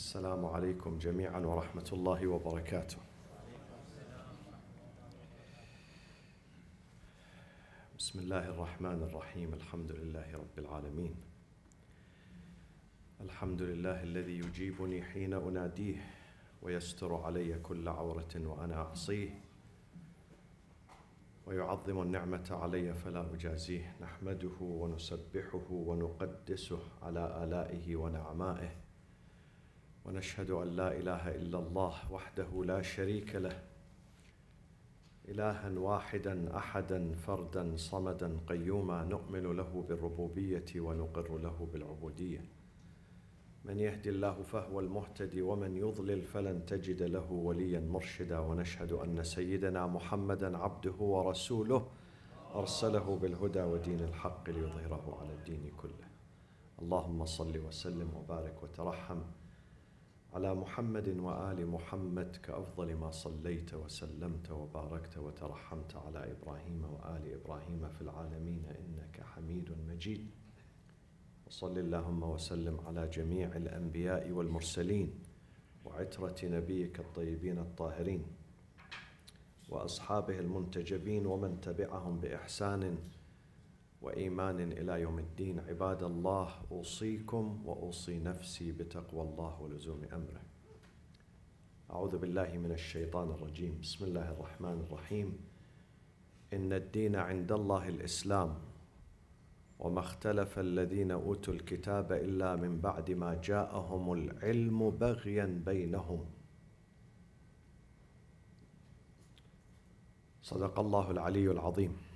السلام عليكم جميعا ورحمة الله وبركاته. بسم الله الرحمن الرحيم الحمد لله رب العالمين. الحمد لله الذي يجيبني حين أناديه ويستر علي كل عورة وأنا أعصيه ويعظم النعمة علي فلا أجازيه نحمده ونسبحه ونقدسه على آلائه ونعمائه ونشهد أن لا إله إلا الله وحده لا شريك له. إلها واحدا أحدا فردا صمدا قيوما نؤمن له بالربوبية ونقر له بالعبودية. من يهدي الله فهو المهتدي ومن يضلل فلن تجد له وليا مرشدا. ونشهد أن سيدنا محمدا عبده ورسوله أرسله بالهدى ودين الحق ليظهره على الدين كله. اللهم صل وسلم وبارك وترحم. على محمد وآل محمد كأفضل ما صليت وسلمت وباركت وترحمت على إبراهيم وآل إبراهيم في العالمين إنك حميد مجيد. وصل اللهم وسلم على جميع الأنبياء والمرسلين وعترة نبيك الطيبين الطاهرين وأصحابه المنتجبين ومن تبعهم بإحسان وإيمان إلى يوم الدين. عباد الله أوصيكم وأوصي نفسي بتقوى الله ولزوم أمره. أعوذ بالله من الشيطان الرجيم. بسم الله الرحمن الرحيم. إن الدين عند الله الإسلام وما اختلف الذين أوتوا الكتاب إلا من بعد ما جاءهم العلم بغيا بينهم. صدق الله العلي العظيم.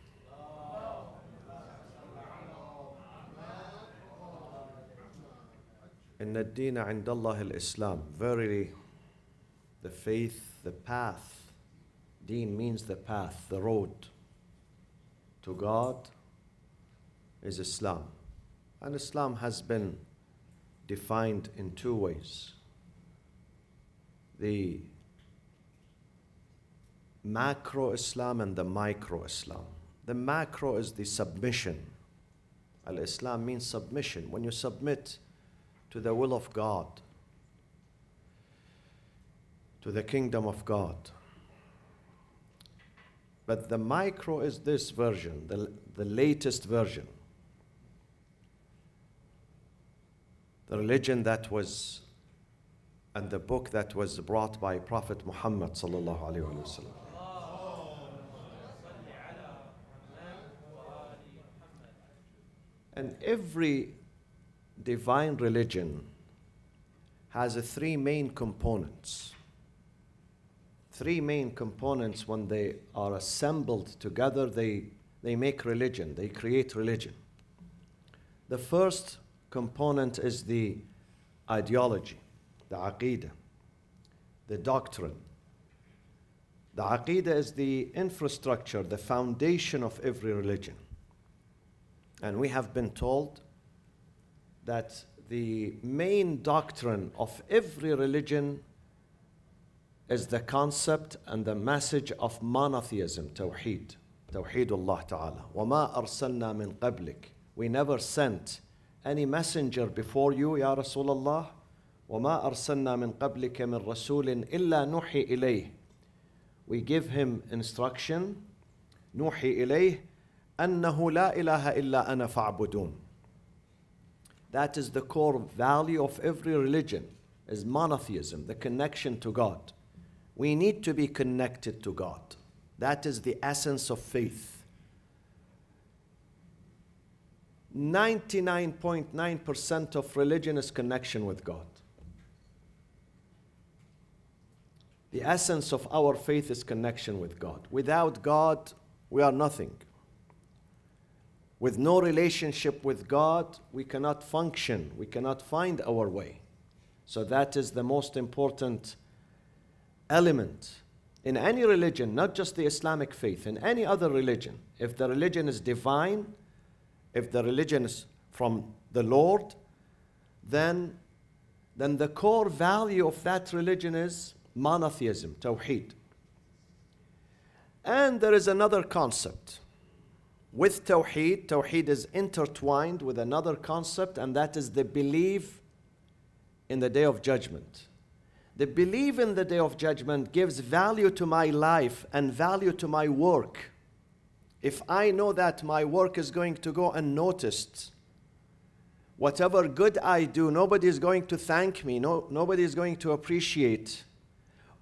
ان الدين عند الله الاسلام verily the faith the path deen means the path the road to god is Islam. And Islam has been defined in two ways the macro Islam and the micro Islam. The macro is the submission. Al Islam means submission. When you submit to the will of God, to the kingdom of God. But the micro is this version, the, the latest version. the religion that was and the book that was brought by Prophet Muhammad sallallahu alaihi wasallam. And every divine religion has three main components. Three main components, when they are assembled together, they, they make religion, they create religion. The first component is the ideology, the aqidah, the doctrine. The aqidah is the infrastructure, the foundation of every religion. And we have been told that the main doctrine of every religion is the concept and the message of monotheism, tawheed, tawheedullah ta'ala. وَمَا أَرْسَلْنَا مِن قَبْلِكَ We never sent any messenger before you, Ya Rasulullah? وَمَا أَرْسَلْنَا مِن قَبْلِكَ مِن رَسُولٍ إِلَّا نُوحِي إِلَيْهِ We give him instruction, نُوحِي إِلَيْهِ أَنَّهُ لَا إِلَهَ إِلَّا أَنَا فَاعْبُدُونَ that is the core value of every religion, is monotheism, the connection to God. We need to be connected to God. That is the essence of faith. 99.9% of religion is connection with God. The essence of our faith is connection with God. Without God, we are nothing. With no relationship with God, we cannot function, we cannot find our way. So, that is the most important element in any religion, not just the Islamic faith, in any other religion. If the religion is divine, if the religion is from the Lord, then, then the core value of that religion is monotheism, tawheed. And there is another concept. With tawheed, tawheed is intertwined with another concept, and that is the belief in the day of judgment. The belief in the day of judgment gives value to my life and value to my work. If I know that my work is going to go unnoticed, whatever good I do, nobody is going to thank me, no, nobody is going to appreciate.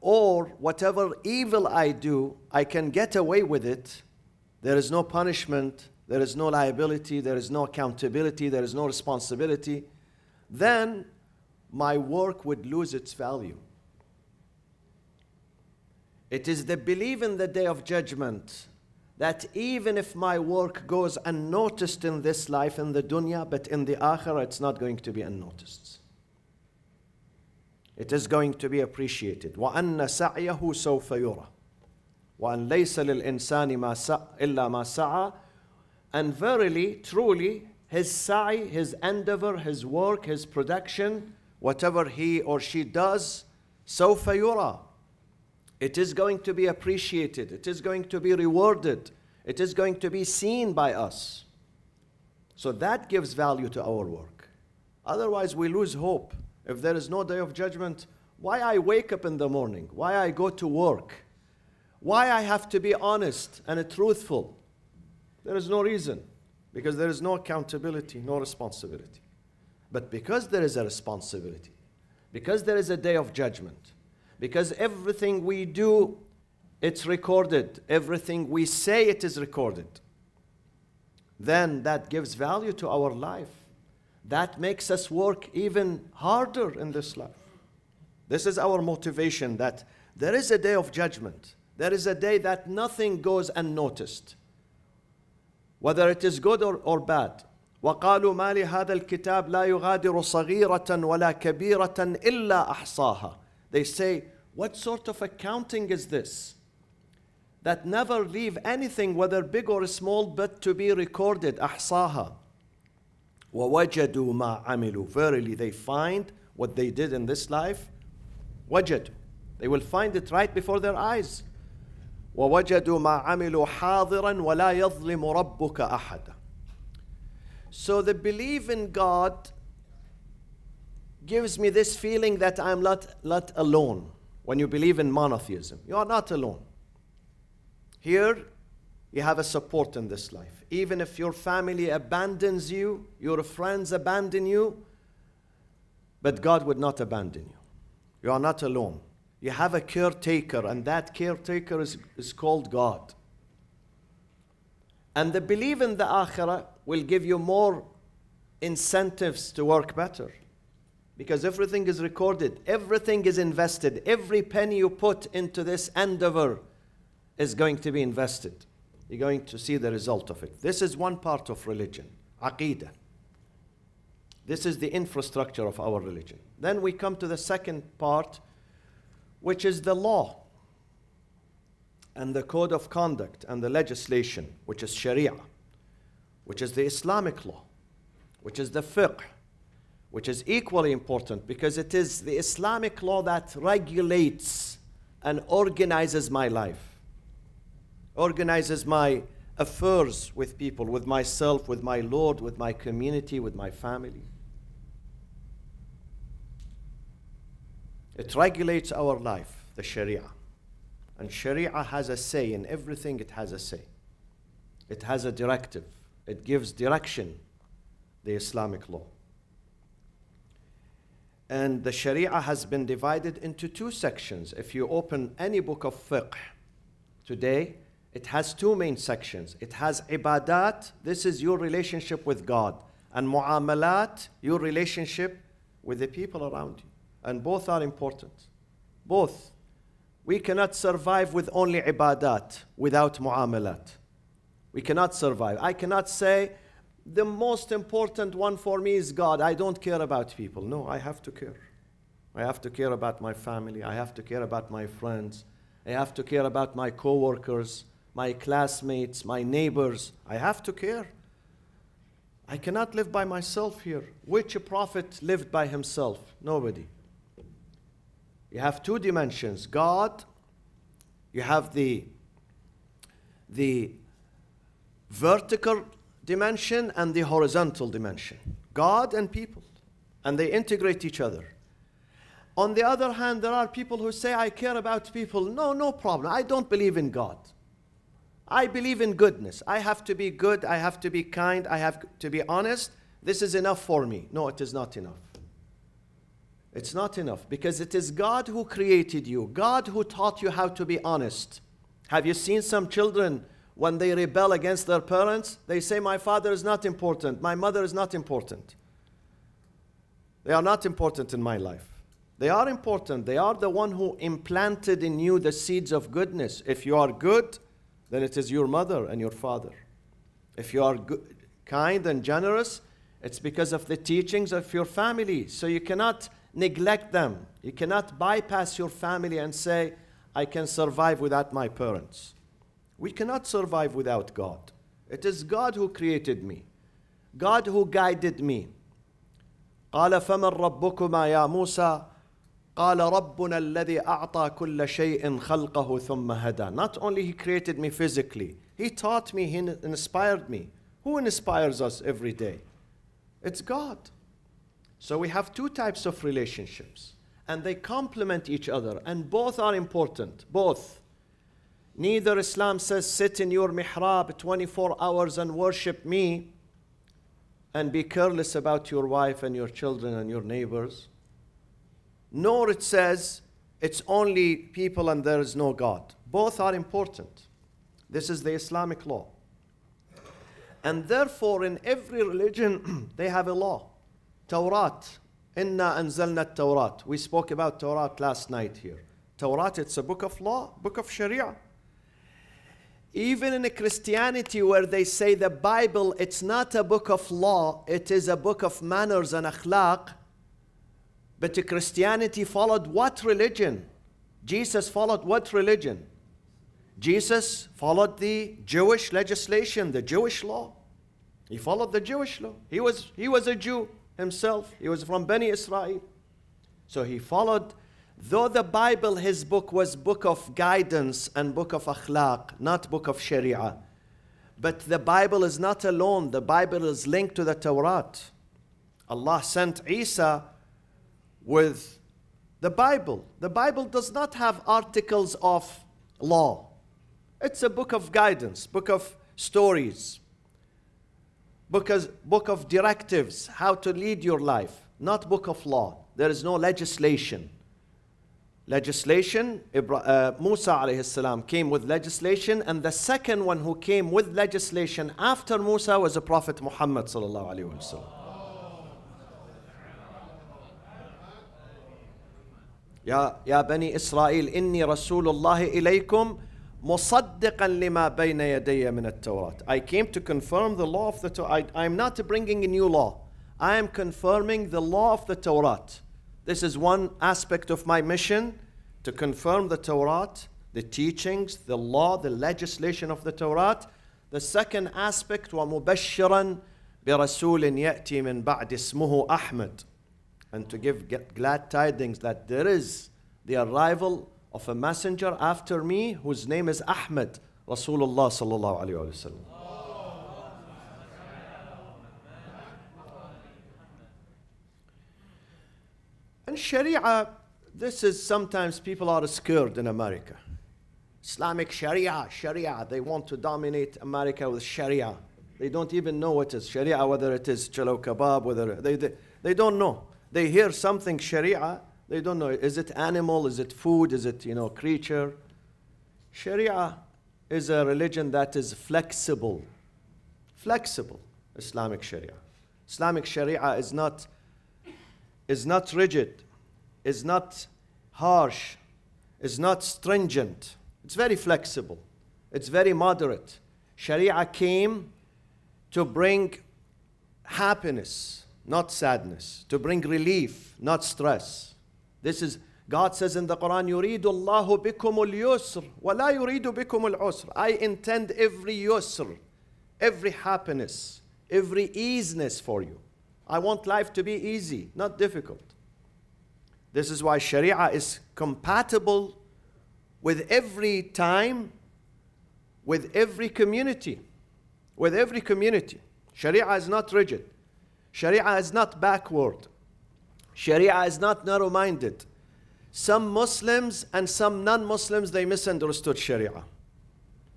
Or whatever evil I do, I can get away with it. There is no punishment, there is no liability, there is no accountability, there is no responsibility. Then my work would lose its value. It is the belief in the day of judgment that even if my work goes unnoticed in this life, in the dunya, but in the akhirah, it's not going to be unnoticed. It is going to be appreciated. وَأَنَّ سَعْيَهُ سَوْفَ يُرَى وَأَن لَيْسَ لِلْإِنسَانِ مَا إِلَّا مَا سَعَى And verily, truly, his sa'i, his endeavor, his work, his production, whatever he or she does, سَوْفَ يُرَى It is going to be appreciated. It is going to be rewarded. It is going to be seen by us. So that gives value to our work. Otherwise, we lose hope. If there is no day of judgment, why I wake up in the morning, why I go to work, Why I have to be honest and truthful. There is no reason because there is no accountability, no responsibility. But because there is a responsibility, because there is a day of judgment, because everything we do, it's recorded, everything we say, it is recorded, then that gives value to our life that makes us work even harder in this life. This is our motivation that there is a day of judgment. There is a day that nothing goes unnoticed, whether it is good or, or bad. وقالوا ما لهذا الكتاب لا يغادر صغيرة ولا كبيرة إلا أحصاها. They say, what sort of accounting is this? That never leave anything, whether big or small, but to be recorded. أحصاها. وَوَجَدُوا مَا عَمِلُوا Verily they find what they did in this life. وَجَدُوا They will find it right before their eyes. وَوَجَدُوا مَا عَمِلُوا حَاضِرًا وَلَا يَظْلِمُ رَبُّكَ أَحَدًا So the belief in God gives me this feeling that I'm not, not alone. When you believe in monotheism, you are not alone. Here, you have a support in this life even if your family abandons you, your friends abandon you, but God would not abandon you. You are not alone. You have a caretaker, and that caretaker is, is called God. And the belief in the akhirah will give you more incentives to work better. Because everything is recorded, everything is invested, every penny you put into this endeavor is going to be invested you're going to see the result of it. This is one part of religion, aqidah. This is the infrastructure of our religion. Then we come to the second part, which is the law and the code of conduct and the legislation, which is Sharia, which is the Islamic law, which is the fiqh, which is equally important because it is the Islamic law that regulates and organizes my life organizes my affairs with people, with myself, with my Lord, with my community, with my family. It regulates our life, the Sharia. And Sharia has a say in everything, it has a say. It has a directive, it gives direction, the Islamic law. And the Sharia has been divided into two sections. If you open any book of fiqh today, it has two main sections. It has ibadat, this is your relationship with God, and mu'amalat, your relationship with the people around you. And both are important. Both. We cannot survive with only ibadat without mu'amalat. We cannot survive. I cannot say, the most important one for me is God. I don't care about people. No, I have to care. I have to care about my family. I have to care about my friends. I have to care about my co-workers my classmates, my neighbors. I have to care. I cannot live by myself here. Which prophet lived by himself? Nobody. You have two dimensions God, you have the, the vertical dimension and the horizontal dimension. God and people. And they integrate each other. On the other hand, there are people who say, I care about people. No, no problem. I don't believe in God. I believe in goodness. I have to be good. I have to be kind. I have to be honest. This is enough for me. No, it is not enough. It's not enough because it is God who created you, God who taught you how to be honest. Have you seen some children when they rebel against their parents? They say, My father is not important, my mother is not important. They are not important in my life. They are important. They are the one who implanted in you the seeds of goodness. If you are good, then it is your mother and your father. If you are good, kind and generous, it's because of the teachings of your family. So you cannot neglect them. You cannot bypass your family and say, I can survive without my parents. We cannot survive without God. It is God who created me, God who guided me. قال فمن ربكما يا موسى قال ربنا الذي أعطى كل شيء خلقه ثم هدى Not only he created me physically, he taught me, he inspired me. Who inspires us every day? It's God. So we have two types of relationships, and they complement each other, and both are important. Both. Neither Islam says sit in your mihrab 24 hours and worship me and be careless about your wife and your children and your neighbors. Nor it says it's only people and there is no God. Both are important. This is the Islamic law. And therefore, in every religion, they have a law. Torah. Inna anzalna Torah. We spoke about Torah last night here. Torah, it's a book of law, book of Sharia. Even in a Christianity, where they say the Bible, it's not a book of law, it is a book of manners and akhlaq. But the Christianity followed what religion? Jesus followed what religion? Jesus followed the Jewish legislation, the Jewish law. He followed the Jewish law. He was, he was a Jew himself. He was from Bani Israel. So he followed, though the Bible, his book was book of guidance and book of akhlaq, not book of sharia. But the Bible is not alone. The Bible is linked to the Torah. Allah sent Isa with the Bible. The Bible does not have articles of law. It's a book of guidance, book of stories, book, book of directives, how to lead your life, not book of law. There is no legislation. Legislation, uh, Musa alayhi salam came with legislation, and the second one who came with legislation after Musa was the Prophet Muhammad sallallahu alayhi wasallam. يا يا بني إسرائيل إني رسول الله إليكم مصدقا لما بين يدي من التوراة. I came to confirm the law of the Torah. I am not bringing a new law. I am confirming the law of the Torah. This is one aspect of my mission to confirm the Torah, the teachings, the law, the legislation of the Torah. The second aspect ومبشرا برسول يأتي من بعد اسمه أحمد and to give glad tidings that there is the arrival of a messenger after me whose name is Ahmed, Rasulullah sallallahu alayhi wasallam. And Sharia, this is sometimes people are scared in America. Islamic Sharia, Sharia, they want to dominate America with Sharia. They don't even know what is Sharia, whether it is chalo kebab, whether they, they, they don't know. They hear something Sharia, they don't know. Is it animal? Is it food? Is it, you know, creature? Sharia is a religion that is flexible. Flexible, Islamic Sharia. Islamic Sharia is not, is not rigid, is not harsh, is not stringent. It's very flexible. It's very moderate. Sharia came to bring happiness, not sadness, to bring relief, not stress. This is, God says in the Quran, يُرِيدُ اللَّهُ بِكُمُ الْيُسْرِ وَلَا يُرِيدُ بِكُمُ الْعُسْرِ I intend every yusr, every happiness, every easiness for you. I want life to be easy, not difficult. This is why Sharia is compatible with every time, with every community. With every community. Sharia is not rigid. Sharia is not backward. Sharia is not narrow minded. Some Muslims and some non Muslims, they misunderstood Sharia.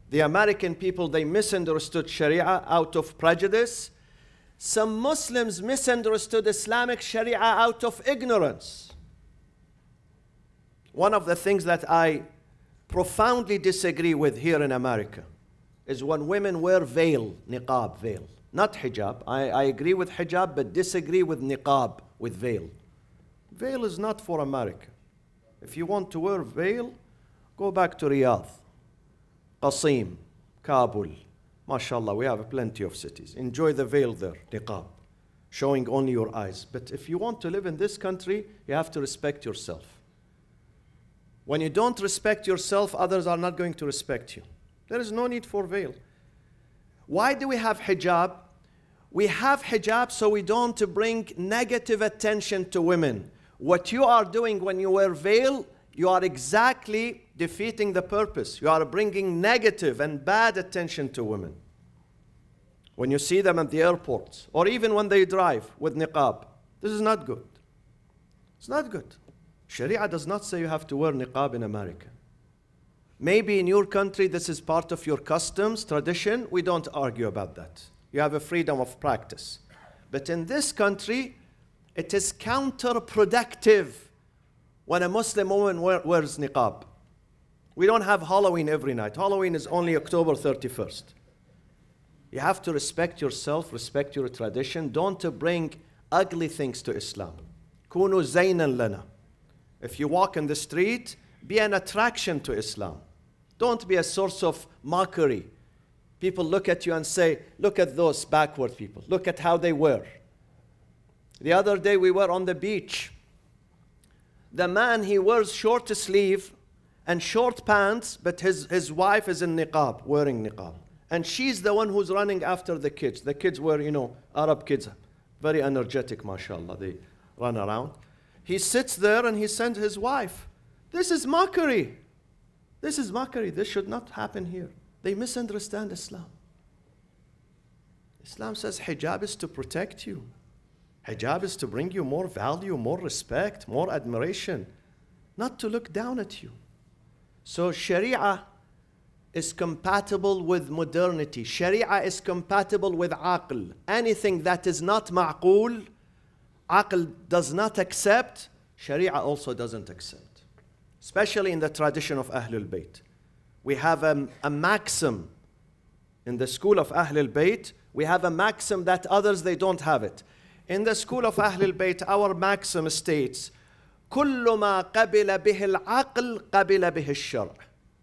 The American people, they misunderstood Sharia out of prejudice. Some Muslims misunderstood Islamic Sharia out of ignorance. One of the things that I profoundly disagree with here in America is when women wear veil, niqab, veil. Not hijab. I, I agree with hijab, but disagree with niqab, with veil. Veil is not for America. If you want to wear veil, go back to Riyadh, Qasim, Kabul. MashaAllah, we have plenty of cities. Enjoy the veil there, niqab, showing only your eyes. But if you want to live in this country, you have to respect yourself. When you don't respect yourself, others are not going to respect you. There is no need for veil. Why do we have hijab? We have hijab so we don't bring negative attention to women. What you are doing when you wear veil, you are exactly defeating the purpose. You are bringing negative and bad attention to women. When you see them at the airports, or even when they drive with niqab, this is not good. It's not good. Sharia does not say you have to wear niqab in America. Maybe in your country this is part of your customs, tradition. We don't argue about that. You have a freedom of practice. But in this country, it is counterproductive when a Muslim woman wears niqab. We don't have Halloween every night. Halloween is only October 31st. You have to respect yourself, respect your tradition. Don't bring ugly things to Islam. Kunu zaynan lana. If you walk in the street, be an attraction to Islam. Don't be a source of mockery. People look at you and say, Look at those backward people. Look at how they were. The other day we were on the beach. The man, he wears short sleeve and short pants, but his, his wife is in niqab, wearing niqab. And she's the one who's running after the kids. The kids were, you know, Arab kids, very energetic, mashallah. They run around. He sits there and he sends his wife. This is mockery. This is mockery. This should not happen here. They misunderstand Islam. Islam says hijab is to protect you. Hijab is to bring you more value, more respect, more admiration, not to look down at you. So Sharia is compatible with modernity. Sharia is compatible with aql. Anything that is not ma'qul, aql does not accept, Sharia also doesn't accept especially in the tradition of Ahlul Bayt. We have a, a maxim in the school of Ahlul Bayt, we have a maxim that others they don't have it. In the school of Ahlul Bayt, our maxim states, كل ما قبل به العقل قبل به الشرع.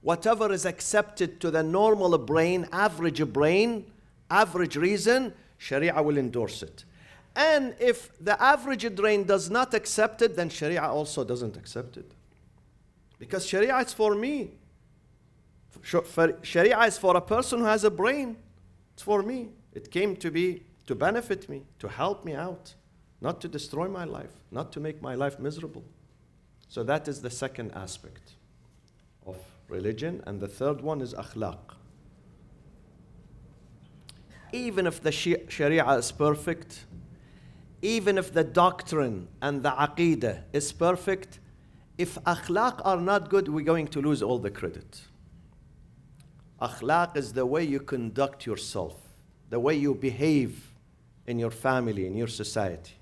Whatever is accepted to the normal brain, average brain, average reason, Sharia will endorse it. And if the average brain does not accept it, then Sharia also doesn't accept it. Because Sharia is for me. Sharia is for a person who has a brain. It's for me. It came to be to benefit me, to help me out, not to destroy my life, not to make my life miserable. So that is the second aspect of religion. And the third one is akhlaq. Even if the Sharia is perfect, even if the doctrine and the aqidah is perfect, if akhlaq are not good, we're going to lose all the credit. Akhlaq is the way you conduct yourself, the way you behave in your family, in your society.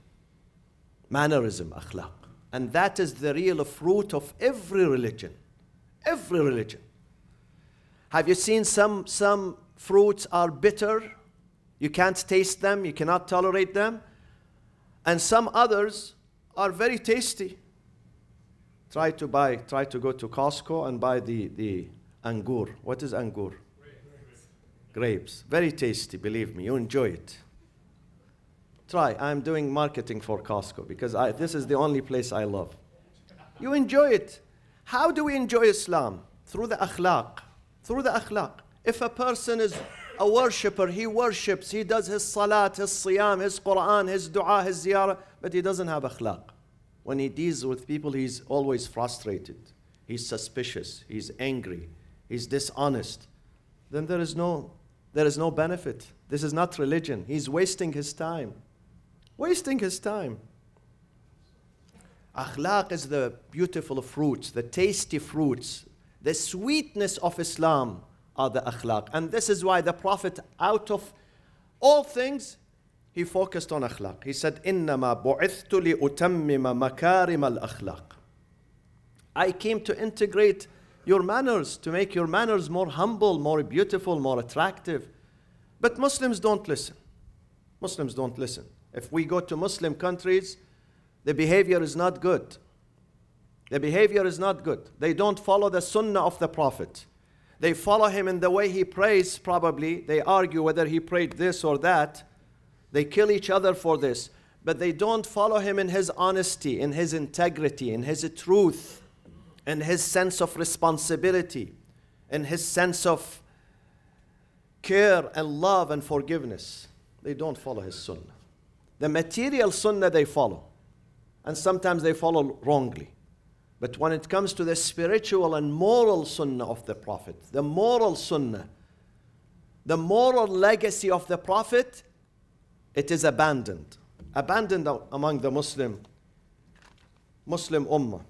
Mannerism, akhlaq. And that is the real fruit of every religion. Every religion. Have you seen some, some fruits are bitter? You can't taste them, you cannot tolerate them. And some others are very tasty try to buy, try to go to Costco and buy the, the angur. What is angur? Grapes. Grapes. Very tasty, believe me. You enjoy it. Try. I'm doing marketing for Costco because I, this is the only place I love. You enjoy it. How do we enjoy Islam? Through the akhlaq. Through the akhlaq. If a person is a worshipper, he worships, he does his salat, his siyam, his Quran, his dua, his ziyarah, but he doesn't have akhlaq. When he deals with people, he's always frustrated. He's suspicious. He's angry. He's dishonest. Then there is no, there is no benefit. This is not religion. He's wasting his time Wasting his time. Akhlaq is the beautiful fruits, the tasty fruits, the sweetness of Islam are the akhlaq. And this is why the Prophet, out of all things, he focused on akhlaq. He said, إِنَّمَا بُعِثْتُ لِأُتَمِّمَ مَكَارِمَ الْأَخْلَاقِ I came to integrate your manners, to make your manners more humble, more beautiful, more attractive. But Muslims don't listen. Muslims don't listen. If we go to Muslim countries, the behavior is not good. The behavior is not good. They don't follow the sunnah of the Prophet. They follow him in the way he prays, probably. They argue whether he prayed this or that. They kill each other for this. But they don't follow him in his honesty, in his integrity, in his truth, in his sense of responsibility, in his sense of care and love and forgiveness. They don't follow his sunnah. The material sunnah they follow, and sometimes they follow wrongly. But when it comes to the spiritual and moral sunnah of the Prophet, the moral sunnah, the moral legacy of the Prophet, it is abandoned. Abandoned among the Muslim, Muslim Ummah.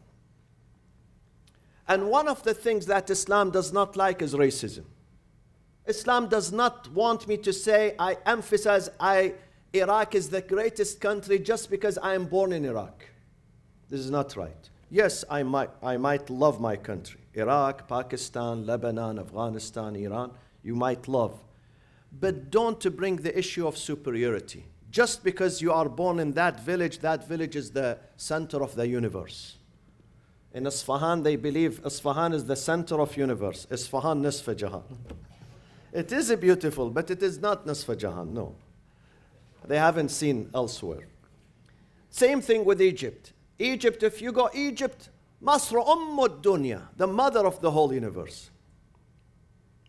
And one of the things that Islam does not like is racism. Islam does not want me to say, I emphasize I, Iraq is the greatest country just because I am born in Iraq. This is not right. Yes, I might, I might love my country. Iraq, Pakistan, Lebanon, Afghanistan, Iran, you might love. But don't bring the issue of superiority. Just because you are born in that village, that village is the center of the universe. In Isfahan, they believe Isfahan is the center of universe. Isfahan nisfa jahan. It is beautiful, but it is not nisfa jahan, no. They haven't seen elsewhere. Same thing with Egypt. Egypt, if you go Egypt, Masr Ummud Dunya, the mother of the whole universe.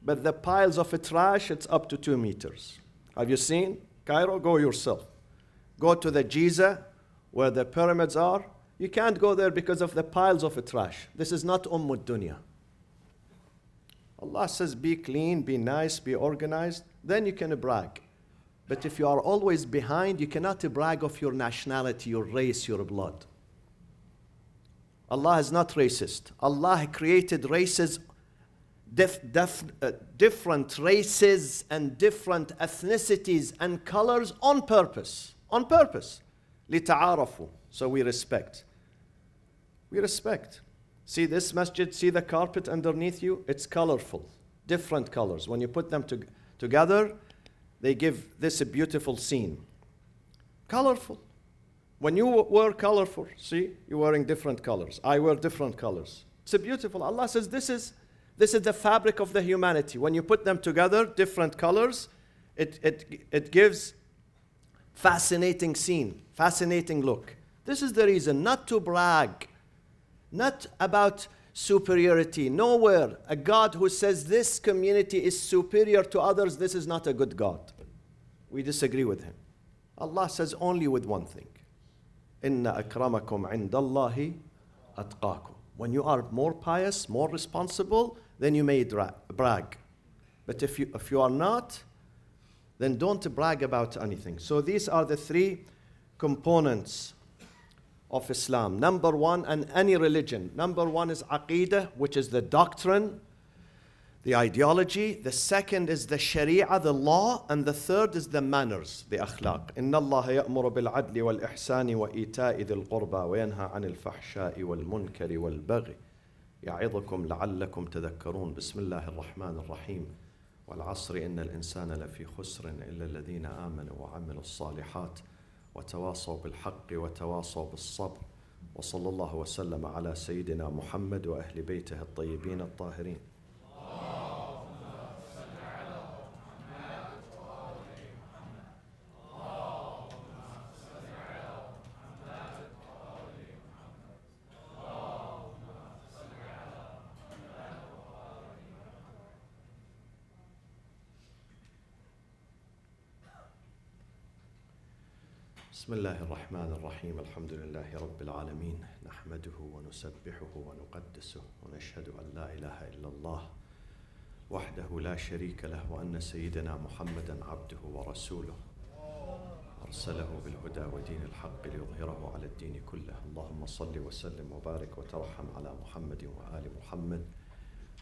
But the piles of trash, it's up to two meters. Have you seen? Cairo, go yourself. Go to the Giza, where the pyramids are. You can't go there because of the piles of trash. This is not Ummud Dunya. Allah says, be clean, be nice, be organized. Then you can brag. But if you are always behind, you cannot brag of your nationality, your race, your blood. Allah is not racist. Allah created races, dif, dif, uh, different races and different ethnicities and colors on purpose. On purpose. لِتَعَارَفُوا So we respect. We respect. See this masjid, see the carpet underneath you? It's colorful, different colors. When you put them to, together, they give this a beautiful scene. Colorful. When you wear colorful, see, you're wearing different colors. I wear different colors. It's a beautiful. Allah says this is this is the fabric of the humanity. When you put them together, different colors, it, it, it gives fascinating scene, fascinating look. This is the reason, not to brag, not about superiority. Nowhere a God who says this community is superior to others, this is not a good God. We disagree with him. Allah says only with one thing. Inna akramakum indallahi atqakum. When you are more pious, more responsible, then you may brag. But if you, if you are not, then don't brag about anything. So these are the three components of Islam. Number one, and any religion. Number one is aqidah, which is the doctrine the ideology. The second is the sharia, the law. And the third is the manners, the akhlaq. إن الله يأمر بالعدل والإحسان وإيتاء ذي القربى وينهى عن الفحشاء والمنكر والبغي يعظكم لعلكم تذكرون بسم الله الرحمن الرحيم والعصر إن الإنسان لفي خسر إلا الذين آمنوا وعملوا الصالحات وتواصوا بالحق وتواصوا بالصبر. وصلى الله وسلم على سيدنا محمد وأهل بيته الطيبين الطاهرين. بسم الله الرحمن الرحيم. الحمد لله رب العالمين. نحمده ونسبحه ونقدسه ونشهد أن لا إله إلا الله وحده لا شريك له وأن سيدنا محمدا عبده ورسوله. أرسله بالهدى ودين الحق ليظهره على الدين كله. اللهم صل وسلم وبارك وترحم على محمد وآل محمد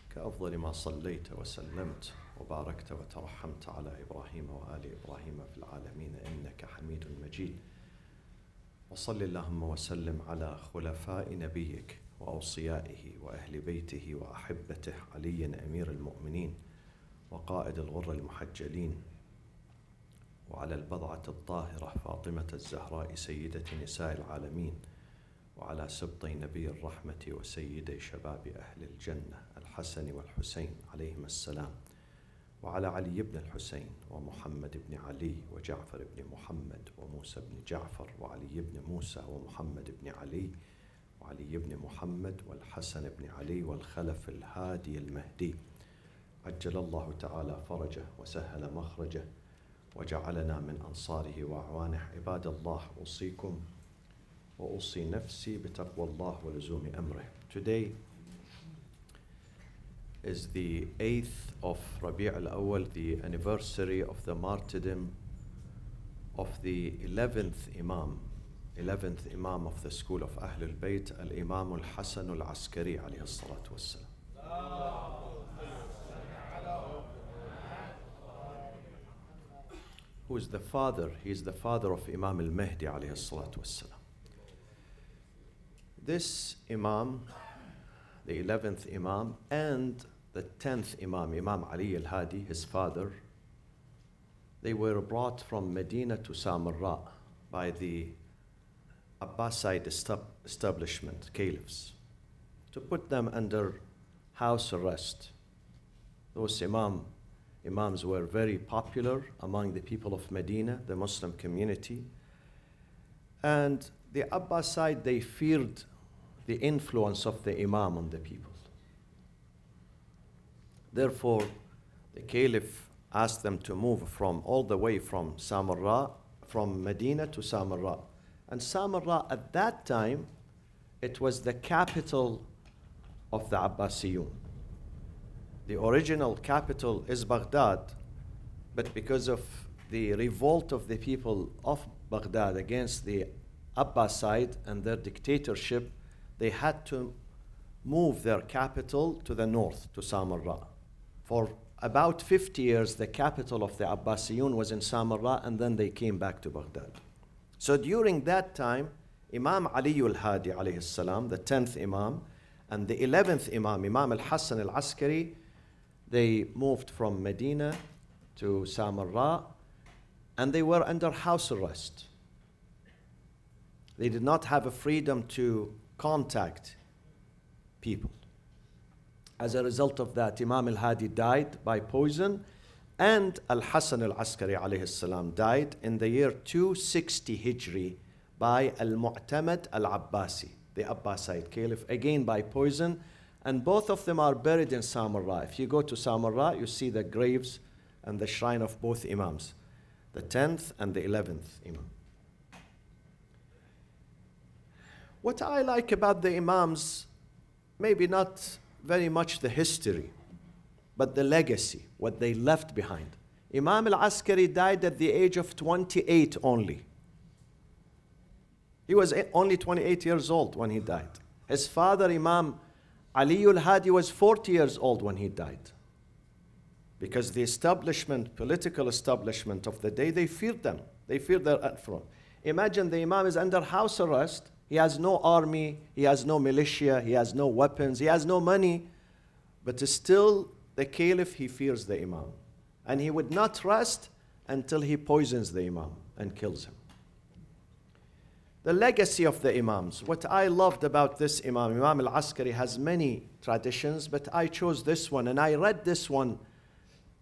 كأفضل ما صليت وسلمت وباركت وترحمت على إبراهيم وآل إبراهيم في العالمين إنك حميد مجيد. وصل اللهم وسلم على خلفاء نبيك وأوصيائه وأهل بيته وأحبته علي أمير المؤمنين وقائد الغر المحجلين وعلى البضعة الطاهرة فاطمة الزهراء سيدة نساء العالمين وعلى سبطي نبي الرحمة وسيدي شباب أهل الجنة الحسن والحسين عليهما السلام. وعلى علي بن الحسين ومحمد بن علي وجعفر بن محمد وموسى بن جعفر وعلي بن موسى ومحمد بن علي وعلي بن محمد والحسن بن علي والخلف الهادي المهدي. عجل الله تعالى فرجه وسهل مخرجه وجعلنا من أنصاره وأعوانه. عباد الله أوصيكم وأوصي نفسي بتقوى الله ولزوم أمره. Today is the 8th of Rabi' al-Awwal, the anniversary of the martyrdom of the 11th Imam, 11th Imam of the school of Ahlul Bayt, Al-Imam al-Hasan al-Askari. Who is the father? He is the father of Imam al-Mahdi alayhi salatu wassalam. This Imam, the 11th Imam, and the 10th Imam, Imam Ali al Hadi, his father, they were brought from Medina to Samarra by the Abbasid establishment, caliphs, to put them under house arrest. Those Imam, Imams were very popular among the people of Medina, the Muslim community. And the Abbasid, they feared the influence of the Imam on the people. Therefore, the Caliph asked them to move from all the way from Samarra, from Medina to Samarra. And Samarra at that time, it was the capital of the Abbasiyun. The original capital is Baghdad, but because of the revolt of the people of Baghdad against the Abbasid and their dictatorship, they had to move their capital to the north, to Samarra. For about 50 years, the capital of the Abbasiyun was in Samarra, and then they came back to Baghdad. So during that time, Imam Ali al-Hadi alayhi salam, the 10th Imam, and the 11th Imam, Imam al-Hassan al-Askari, they moved from Medina to Samarra, and they were under house arrest. They did not have a freedom to contact people. As a result of that, Imam al Hadi died by poison, and Al Hassan al Askari alayhi salam died in the year 260 Hijri by Al Mu'tamad al Abbasi, the Abbasid caliph, again by poison. And both of them are buried in Samarra. If you go to Samarra, you see the graves and the shrine of both Imams, the 10th and the 11th Imam. What I like about the Imams, maybe not very much the history, but the legacy, what they left behind. Imam al Askari died at the age of 28 only. He was only 28 years old when he died. His father, Imam Ali al Hadi, was 40 years old when he died. Because the establishment, political establishment of the day, they feared them. They feared their throne. Imagine the Imam is under house arrest he has no army, he has no militia, he has no weapons, he has no money, but still the caliph, he fears the imam. And he would not rest until he poisons the imam and kills him. The legacy of the imams. What I loved about this imam, Imam al Askari, has many traditions, but I chose this one, and I read this one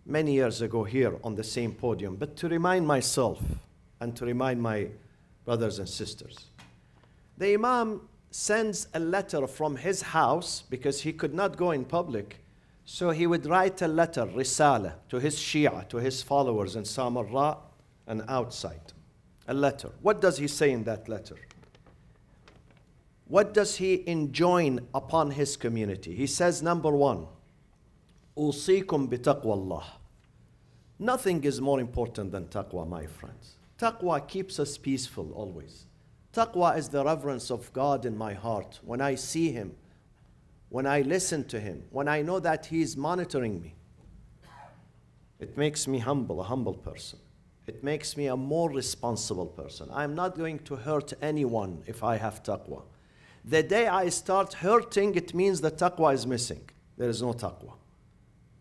many years ago here on the same podium, but to remind myself and to remind my brothers and sisters the Imam sends a letter from his house because he could not go in public. So he would write a letter, risala, to his Shia, to his followers in Samarra and outside. A letter. What does he say in that letter? What does he enjoin upon his community? He says, number one, أوصيكم بتقوى الله. Nothing is more important than taqwa, my friends. Taqwa keeps us peaceful always. Taqwa is the reverence of God in my heart when I see Him, when I listen to Him, when I know that He is monitoring me. It makes me humble, a humble person. It makes me a more responsible person. I'm not going to hurt anyone if I have taqwa. The day I start hurting, it means the taqwa is missing. There is no taqwa.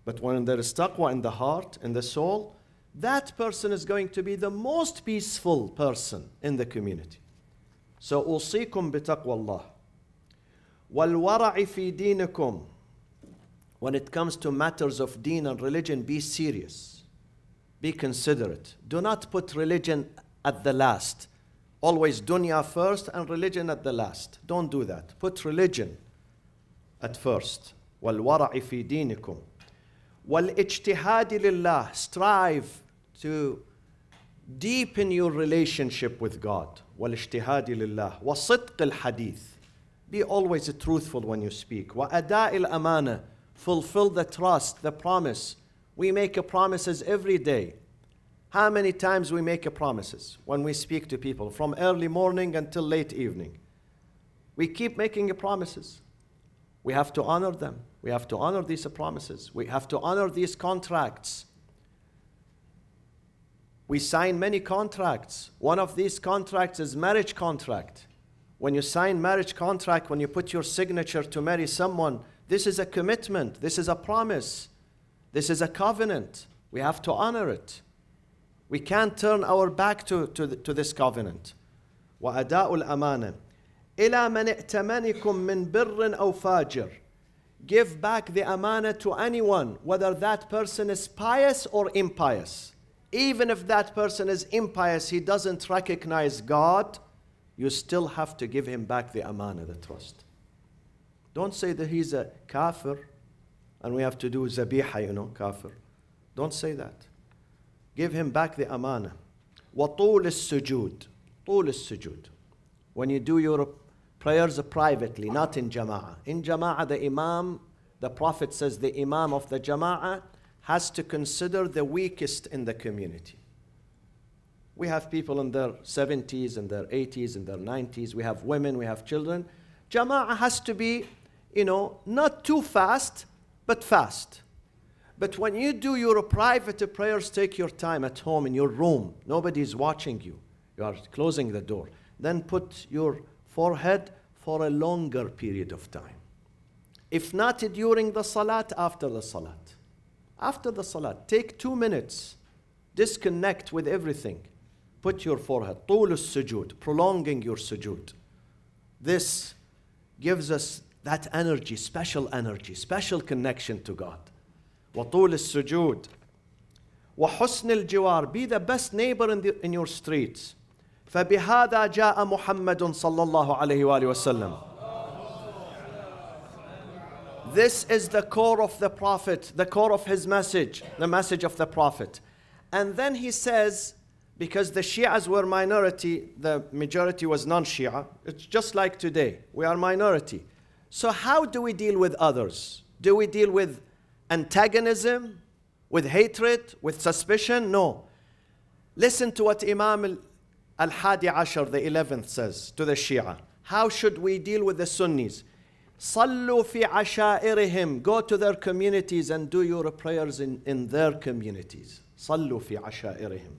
But when there is taqwa in the heart, in the soul, that person is going to be the most peaceful person in the community. So أوصيكم بتقوى الله والورع في دينكم When it comes to matters of deen and religion, be serious. Be considerate. Do not put religion at the last. Always dunya first and religion at the last. Don't do that. Put religion at first. والورع في دينكم والاجتهاد لله strive to deepen your relationship with God والاجتهاد لله وصدق الحديث be always truthful when you speak وأداء الأمانة fulfill the trust the promise we make promises every day how many times we make promises when we speak to people from early morning until late evening we keep making promises we have to honor them we have to honor these promises we have to honor these contracts we sign many contracts. One of these contracts is marriage contract. When you sign marriage contract, when you put your signature to marry someone, this is a commitment, this is a promise, this is a covenant. We have to honor it. We can't turn our back to, to, to this covenant. وأداء الأمانة إلى من ائتمنكم من بر أو فاجر Give back the amana to anyone, whether that person is pious or impious even if that person is impious, he doesn't recognize God, you still have to give him back the amana, the trust. Don't say that he's a kafir and we have to do zabiha, you know, kafir. Don't say that. Give him back the amana. وطول السجود طول السجود when you do your prayers privately not in jama'ah in jama'ah the imam the prophet says the imam of the jama'ah has to consider the weakest in the community. We have people in their 70s, in their 80s, in their 90s. We have women, we have children. Jama'ah has to be, you know, not too fast, but fast. But when you do your private prayers, take your time at home in your room. Nobody is watching you. You are closing the door. Then put your forehead for a longer period of time. If not during the salat, after the salat. After the salat, take two minutes, disconnect with everything. Put your forehead, طول السجود, prolonging your sujood. This gives us that energy, special energy, special connection to God. وطول السجود وحسن الجوار be the best neighbor in, the, in your streets فبهذا جاء محمد صلى الله عليه وآله وسلم this is the core of the Prophet, the core of his message, the message of the Prophet. And then he says, because the Shias were minority, the majority was non Shia. It's just like today. We are minority. So, how do we deal with others? Do we deal with antagonism, with hatred, with suspicion? No. Listen to what Imam al Hadi Ashar, the 11th, says to the Shia. How should we deal with the Sunnis? صلوا في عشائرهم go to their communities and do your prayers in, in their communities صلوا في عشائرهم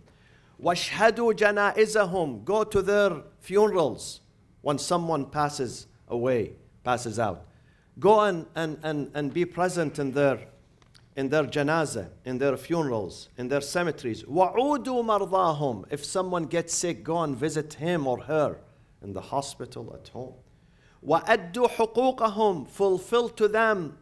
واشهدوا جنائزهم go to their funerals when someone passes away passes out go and, and, and, and be present in their in their janazah, in their funerals, in their cemeteries. وعودوا مرضاهم. If someone gets sick, go and visit him or her in the hospital, at home. وأدوا حقوقهم fulfill to them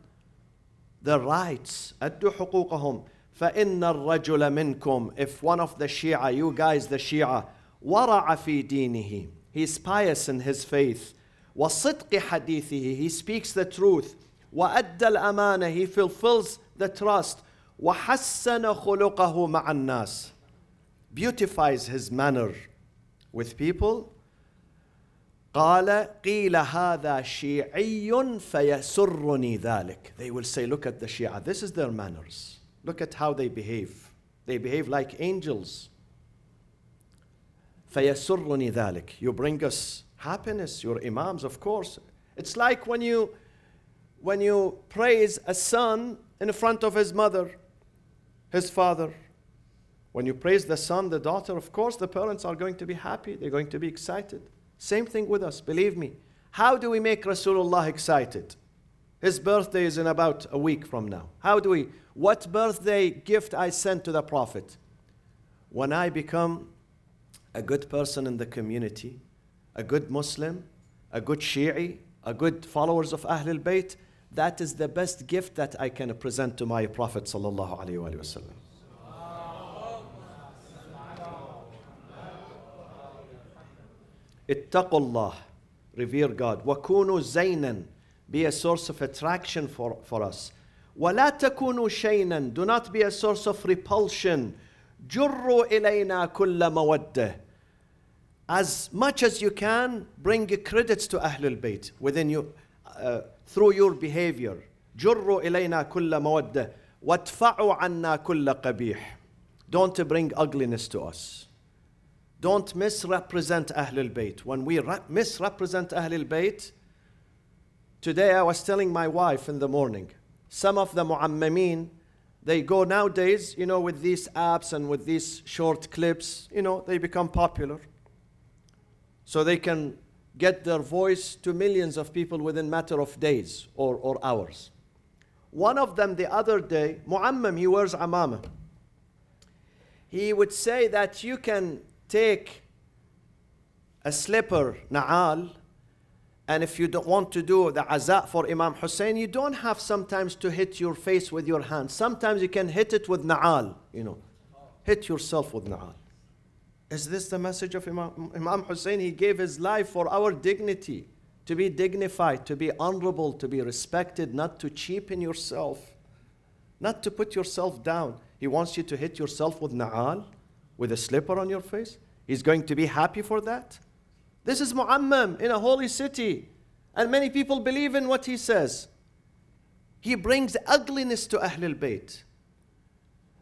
their rights أدوا حقوقهم فإن الرجل منكم if one of the Shia you guys the Shia ورع في دينه he's pious in his faith وصدق حديثه he speaks the truth وأدى الأمانة he fulfills the trust وحسن خلقه مع الناس beautifies his manner with people قال قيل هذا شيعي فيسرني ذلك they will say look at the Shia this is their manners look at how they behave they behave like angels فَيَسُرُّنِي ذَلِكَ You bring us happiness, your imams, of course. It's like when you, when you praise a son in front of his mother, his father. When you praise the son, the daughter, of course the parents are going to be happy, they're going to be excited. Same thing with us, believe me. How do we make Rasulullah excited? His birthday is in about a week from now. How do we? What birthday gift I sent to the Prophet? When I become a good person in the community, a good Muslim, a good Shi'i, a good followers of Ahlul Bayt, that is the best gift that I can present to my Prophet sallallahu alaihi wasallam. اتقوا الله revere God وكونوا زينا be a source of attraction for, for us ولا تكونوا شينا do not be a source of repulsion جروا إلينا كل مودة as much as you can bring credits to Ahlul Bayt within you uh, through your behavior جروا إلينا كل مودة وادفعوا عنا كل قبيح don't bring ugliness to us don't misrepresent Ahlul Bayt. When we misrepresent Ahlul Bayt, today I was telling my wife in the morning, some of the mu'ammamin, they go nowadays, you know, with these apps and with these short clips, you know, they become popular. So they can get their voice to millions of people within matter of days or, or hours. One of them the other day, mu'ammam, he wears amama. He would say that you can take a slipper, na'al, and if you don't want to do the aza for Imam Hussein, you don't have sometimes to hit your face with your hand. Sometimes you can hit it with na'al, you know. Hit yourself with na'al. Is this the message of Imam, Imam Hussein? He gave his life for our dignity, to be dignified, to be honorable, to be respected, not to cheapen yourself, not to put yourself down. He wants you to hit yourself with na'al with a slipper on your face? He's going to be happy for that? This is Mu'ammam in a holy city. And many people believe in what he says. He brings ugliness to Ahlul Bayt.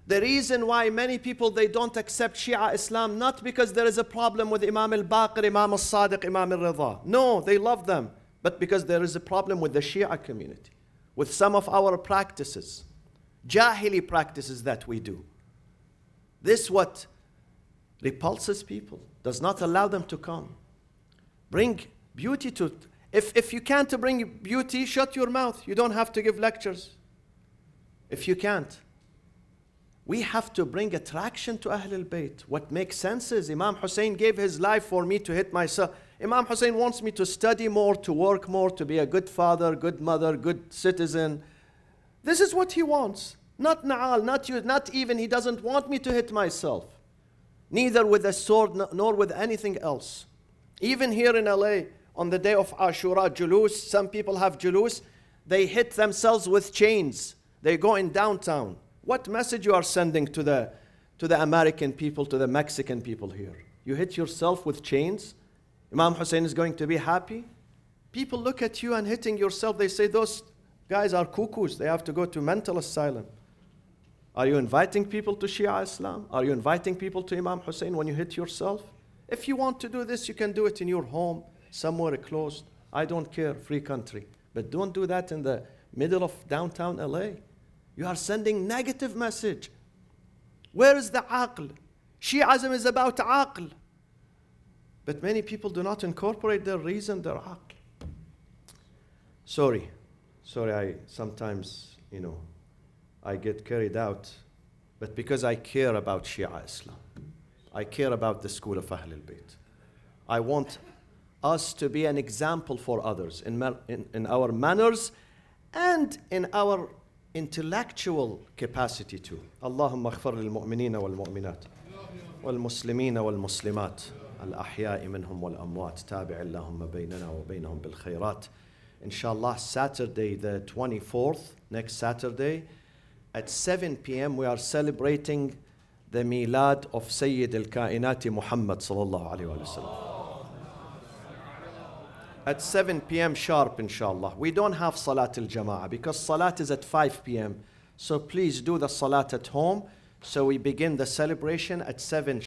The reason why many people they don't accept Shia Islam not because there is a problem with Imam al-Baqir, Imam al-Sadiq, Imam al-Rida. No, they love them, but because there is a problem with the Shia community, with some of our practices, Jahili practices that we do. This what repulses people, does not allow them to come. Bring beauty to if, if you can't bring beauty, shut your mouth. You don't have to give lectures. If you can't. We have to bring attraction to Ahlul Bayt. What makes sense is Imam Hussein gave his life for me to hit myself. Imam Hussein wants me to study more, to work more, to be a good father, good mother, good citizen. This is what he wants. Not Na'al, not you, not even he doesn't want me to hit myself neither with a sword nor with anything else. Even here in LA, on the day of Ashura, Julus, some people have Julus, they hit themselves with chains. They go in downtown. What message you are sending to the, to the American people, to the Mexican people here? You hit yourself with chains? Imam Hussein is going to be happy? People look at you and hitting yourself, they say those guys are cuckoos. They have to go to mental asylum. Are you inviting people to Shia Islam? Are you inviting people to Imam Hussein when you hit yourself? If you want to do this, you can do it in your home, somewhere closed. I don't care, free country. But don't do that in the middle of downtown LA. You are sending negative message. Where is the aql? Shi'ism is about aql. But many people do not incorporate their reason, their aql. Sorry. Sorry, I sometimes, you know, I get carried out, but because I care about Shia Islam. I care about the school of Ahlul Bayt. I want us to be an example for others in, in, in our manners and in our intellectual capacity too. اللهم اغفر للمؤمنين والمؤمنات والمسلمين والمسلمات الأحياء منهم والأموات تابع اللهم بيننا وبينهم بالخيرات Inshallah Saturday the 24th next Saturday at 7 p.m. we are celebrating the Milad of Sayyid al-Kainati Muhammad sallallahu alayhi wa sallam. At 7 p.m. sharp, inshallah. We don't have Salat al-Jama'ah because Salat is at 5 p.m. So please do the Salat at home. So we begin the celebration at 7